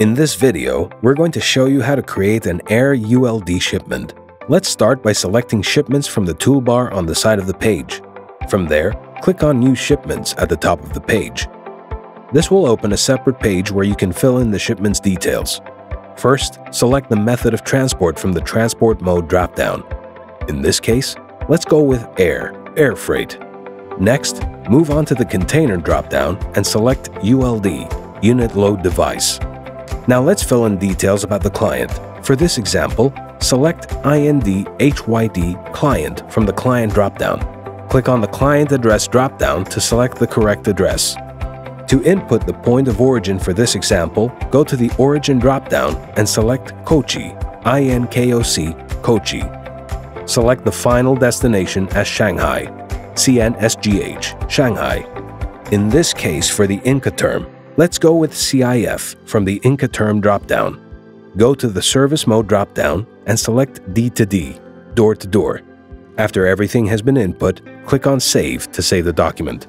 In this video, we're going to show you how to create an Air ULD shipment. Let's start by selecting Shipments from the toolbar on the side of the page. From there, click on New Shipments at the top of the page. This will open a separate page where you can fill in the shipment's details. First, select the method of transport from the Transport Mode dropdown. In this case, let's go with Air, Air Freight. Next, move on to the Container dropdown and select ULD, Unit Load Device. Now let's fill in details about the client. For this example, select IND HYD Client from the Client dropdown. Click on the Client Address dropdown to select the correct address. To input the point of origin for this example, go to the Origin dropdown and select Kochi, INKOC, Kochi. Select the final destination as Shanghai, CNSGH, Shanghai. In this case, for the Incoterm, let's go with CIF from the Incoterm dropdown. Go to the Service Mode dropdown and select D2D, door to door. After everything has been input, click on Save to save the document.